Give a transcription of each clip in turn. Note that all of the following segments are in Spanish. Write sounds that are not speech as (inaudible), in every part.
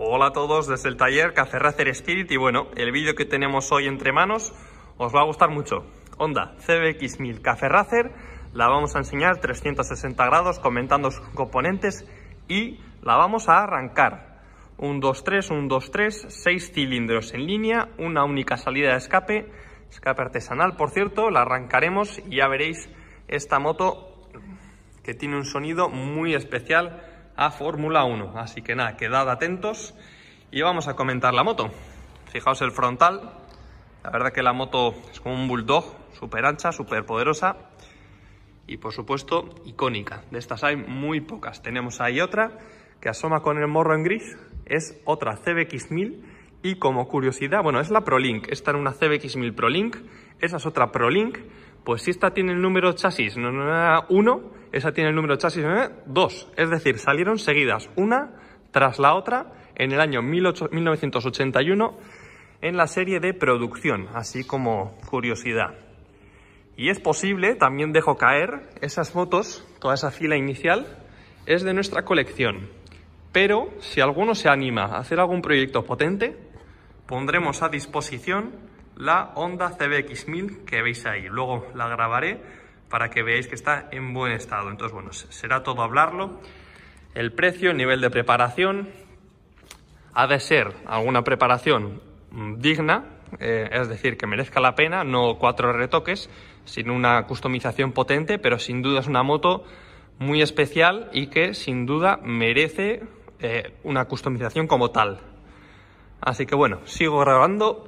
Hola a todos desde el taller Café Racer Spirit y bueno, el vídeo que tenemos hoy entre manos os va a gustar mucho. Honda CBX1000 Café Racer, la vamos a enseñar 360 grados comentando sus componentes y la vamos a arrancar. Un 2-3, un 2-3, 6 cilindros en línea, una única salida de escape, escape artesanal por cierto, la arrancaremos y ya veréis esta moto que tiene un sonido muy especial a Fórmula 1. Así que nada, quedad atentos y vamos a comentar la moto. Fijaos el frontal, la verdad que la moto es como un bulldog, súper ancha, súper poderosa y por supuesto icónica. De estas hay muy pocas. Tenemos ahí otra que asoma con el morro en gris, es otra CBX1000 y como curiosidad, bueno, es la ProLink, esta era una CBX1000 ProLink, esa es otra ProLink, pues si esta tiene el número chasis 1, esa tiene el número chasis 2. Es decir, salieron seguidas una tras la otra en el año 1981 en la serie de producción, así como curiosidad. Y es posible, también dejo caer, esas fotos, toda esa fila inicial, es de nuestra colección. Pero si alguno se anima a hacer algún proyecto potente, pondremos a disposición la Honda CBX1000 que veis ahí. Luego la grabaré para que veáis que está en buen estado. Entonces, bueno, será todo hablarlo. El precio, el nivel de preparación, ha de ser alguna preparación mm, digna, eh, es decir, que merezca la pena, no cuatro retoques, sino una customización potente, pero sin duda es una moto muy especial y que sin duda merece eh, una customización como tal. Así que bueno, sigo grabando.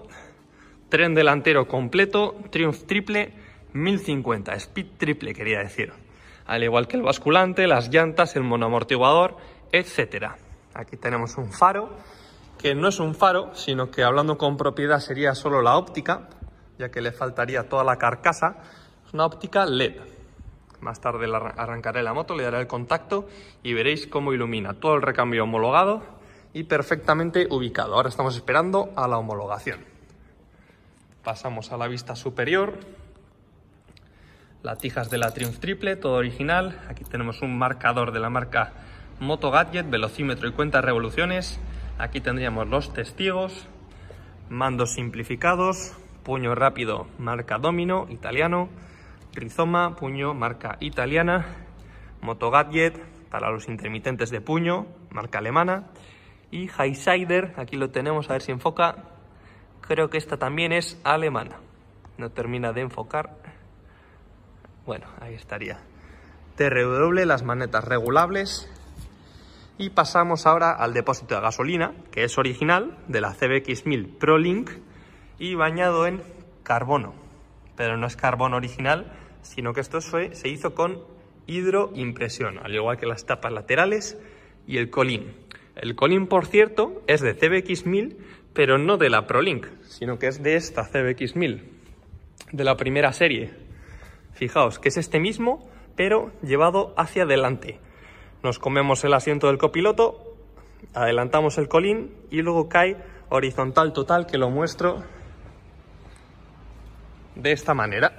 Tren delantero completo, Triumph triple 1050, speed triple quería decir. Al igual que el basculante, las llantas, el monoamortiguador, etc. Aquí tenemos un faro, que no es un faro, sino que hablando con propiedad sería solo la óptica, ya que le faltaría toda la carcasa. Es una óptica LED. Más tarde arrancaré la moto, le daré el contacto y veréis cómo ilumina todo el recambio homologado y perfectamente ubicado. Ahora estamos esperando a la homologación. Pasamos a la vista superior, tijas de la Triumph Triple, todo original. Aquí tenemos un marcador de la marca Moto Gadget, velocímetro y cuenta revoluciones. Aquí tendríamos los testigos, mandos simplificados, puño rápido, marca Domino, italiano, rizoma, puño, marca italiana, Moto Gadget para los intermitentes de puño, marca alemana, y Highsider, aquí lo tenemos, a ver si enfoca, creo que esta también es alemana, no termina de enfocar, bueno, ahí estaría. TRW, las manetas regulables. Y pasamos ahora al depósito de gasolina, que es original, de la CBX1000 ProLink y bañado en carbono. Pero no es carbono original, sino que esto se hizo con hidroimpresión, al igual que las tapas laterales y el colín. El colín, por cierto, es de CBX1000, pero no de la ProLink, sino que es de esta CBX1000, de la primera serie. Fijaos que es este mismo, pero llevado hacia adelante. Nos comemos el asiento del copiloto, adelantamos el colín y luego cae horizontal total, que lo muestro de esta manera.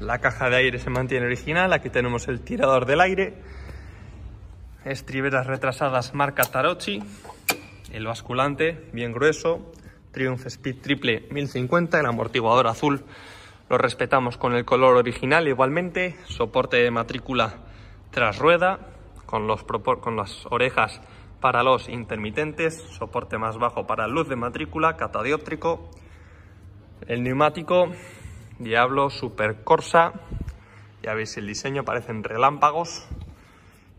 La caja de aire se mantiene original, aquí tenemos el tirador del aire, estriberas retrasadas marca Tarocchi, el basculante bien grueso, Triumph Speed Triple 1050, el amortiguador azul lo respetamos con el color original igualmente, soporte de matrícula tras rueda, con, los, con las orejas para los intermitentes, soporte más bajo para luz de matrícula, catadióptrico, el neumático Diablo Super Corsa, ya veis el diseño, parecen relámpagos,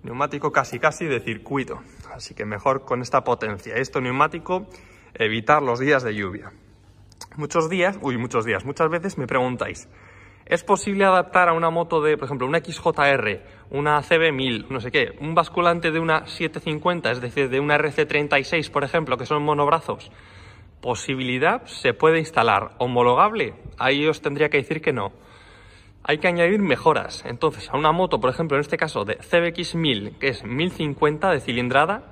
neumático casi casi de circuito, así que mejor con esta potencia. Esto neumático evitar los días de lluvia. Muchos días, uy, muchos días, muchas veces me preguntáis, ¿es posible adaptar a una moto de, por ejemplo, una XJR, una CB1000, no sé qué, un basculante de una 750, es decir, de una RC36, por ejemplo, que son monobrazos? Posibilidad, se puede instalar. Homologable, ahí os tendría que decir que no. Hay que añadir mejoras. Entonces, a una moto, por ejemplo, en este caso de CBX1000, que es 1050 de cilindrada,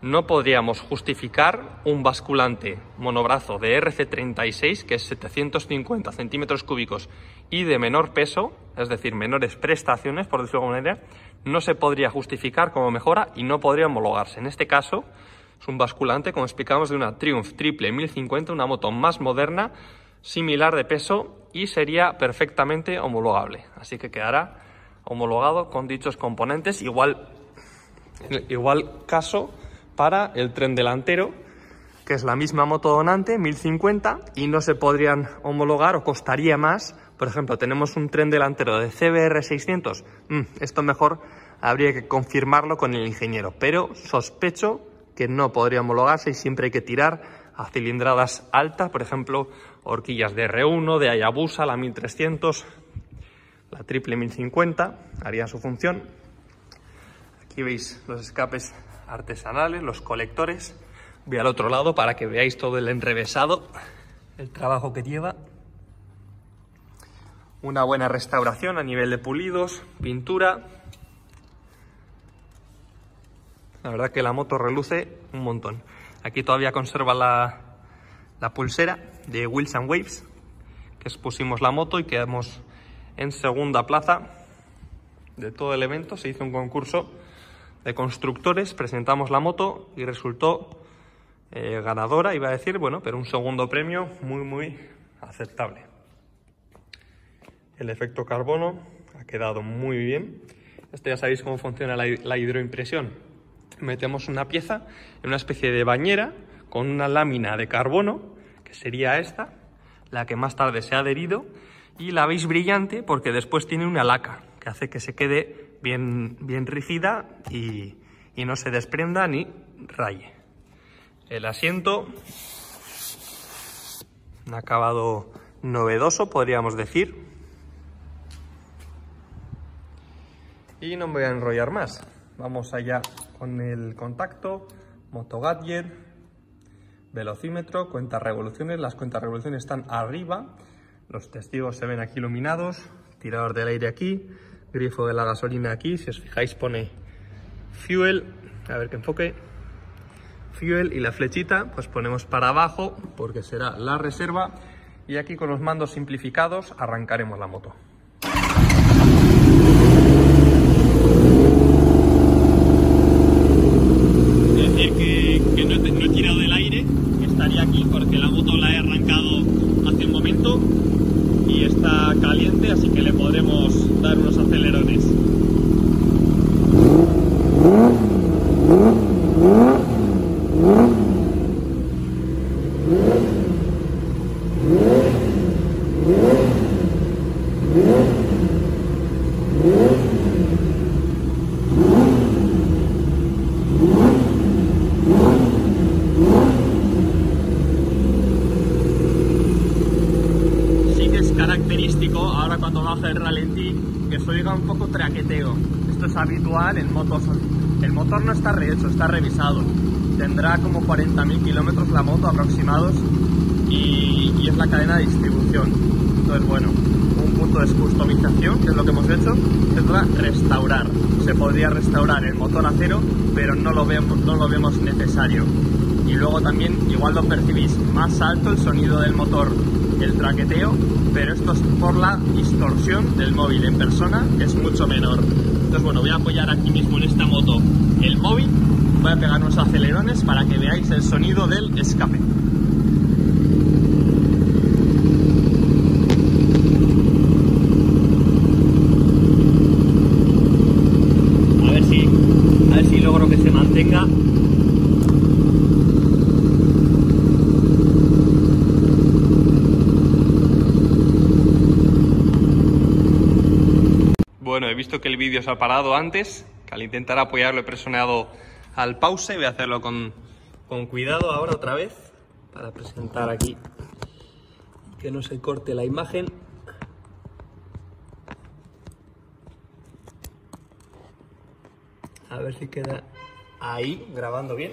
no podríamos justificar un basculante monobrazo de RC36, que es 750 centímetros cúbicos y de menor peso, es decir, menores prestaciones, por decirlo de alguna manera, no se podría justificar como mejora y no podría homologarse. En este caso, es un basculante, como explicamos, de una Triumph Triple 1050, una moto más moderna, similar de peso y sería perfectamente homologable. Así que quedará homologado con dichos componentes. Igual, igual caso para el tren delantero, que es la misma moto donante, 1050, y no se podrían homologar o costaría más. Por ejemplo, tenemos un tren delantero de CBR 600. Mm, esto mejor habría que confirmarlo con el ingeniero, pero sospecho que no podría homologarse y siempre hay que tirar a cilindradas altas, por ejemplo, horquillas de R1, de Hayabusa, la 1300, la triple 1050, haría su función. Aquí veis los escapes artesanales, los colectores. Voy al otro lado para que veáis todo el enrevesado, el trabajo que lleva. Una buena restauración a nivel de pulidos, pintura. La verdad que la moto reluce un montón. Aquí todavía conserva la, la pulsera de and Waves, que expusimos la moto y quedamos en segunda plaza de todo el evento. Se hizo un concurso de constructores, presentamos la moto y resultó eh, ganadora, iba a decir, bueno, pero un segundo premio muy, muy aceptable. El efecto carbono ha quedado muy bien. Esto ya sabéis cómo funciona la hidroimpresión. Metemos una pieza en una especie de bañera con una lámina de carbono, que sería esta, la que más tarde se ha adherido, y la veis brillante porque después tiene una laca, que hace que se quede bien, bien rígida y, y no se desprenda ni raye. El asiento, un acabado novedoso, podríamos decir. Y no me voy a enrollar más. Vamos allá con el contacto, moto gadget, velocímetro, cuenta revoluciones. Las cuentas revoluciones están arriba. Los testigos se ven aquí iluminados. Tirador del aire aquí grifo de la gasolina aquí, si os fijáis pone fuel, a ver que enfoque, fuel y la flechita pues ponemos para abajo porque será la reserva y aquí con los mandos simplificados arrancaremos la moto. Decir que, que no, he, no he tirado el aire, que estaría aquí porque la moto la he arrancado hace un momento y está caliente, así que le podremos dar unos acelerones. Sí que es característico, ahora cuando baja el ralentí, que se oiga un poco traqueteo. Esto es habitual en motos. El motor no está rehecho, está revisado. Tendrá como 40.000 kilómetros la moto aproximados y, y es la cadena de distribución. Entonces, bueno, un punto de customización, que es lo que hemos hecho, es para restaurar. Se podría restaurar el motor a cero, pero no lo vemos, no lo vemos necesario. Y luego también, igual lo percibís más alto el sonido del motor, el traqueteo, pero esto es por la distorsión del móvil en persona, que es mucho menor. Entonces, bueno, voy a apoyar aquí mismo en esta moto el móvil, voy a pegar unos acelerones para que veáis el sonido del escape. A ver si, a ver si logro que se mantenga. Bueno, he visto que el vídeo se ha parado antes, que al intentar apoyarlo he presionado al pause, voy a hacerlo con, con cuidado ahora otra vez, para presentar aquí que no se corte la imagen. A ver si queda ahí grabando bien.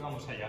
Vamos allá.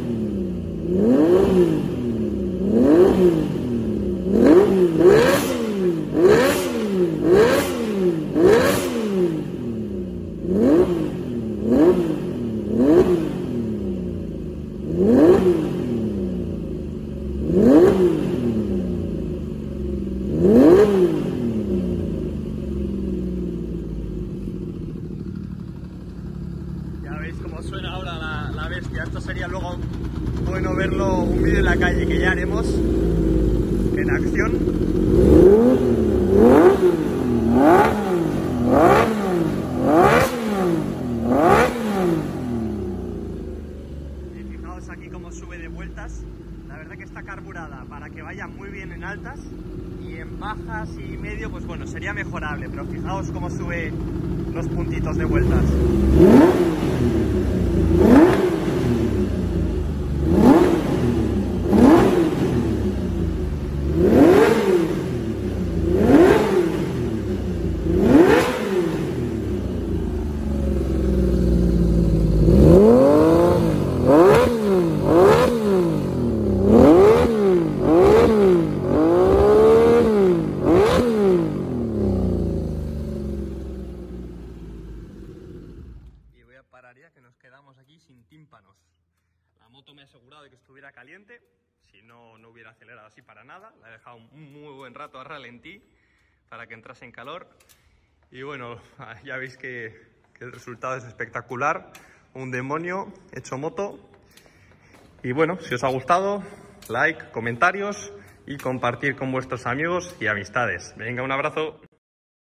Ya veis cómo suena ahora la, la bestia. Esto sería luego un vídeo en la calle que ya haremos en acción. Y fijaos aquí cómo sube de vueltas. La verdad que está carburada para que vaya muy bien en altas y en bajas y medio, pues bueno, sería mejorable. Pero fijaos cómo sube los puntitos de vueltas. Y voy a parar ya que nos quedamos aquí sin tímpanos. La moto me ha de que estuviera caliente, si no, no hubiera acelerado así para nada. La he dejado un muy buen rato a ralentí para que entrase en calor. Y bueno, (laughs) ya veis que, que el resultado es espectacular. Un demonio hecho moto. Y bueno, si os ha gustado, like, comentarios y compartir con vuestros amigos y amistades. Venga, un abrazo.